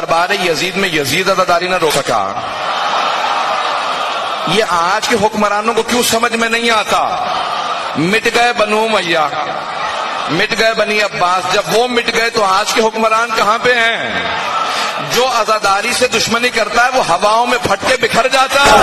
दरबार यजीद में यजीद अदादारी ने रोक सका ये आज के हुक्मरानों को क्यों समझ में नहीं आता? मिट गए बनू मैया। मिट गए बनी अब्बास। जब वो मिट गए तो आज के हुक्मरान कहाँ पे हैं? जो आजादारी से दुश्मनी करता है, वो हवाओं में फटके बिखर जाता है।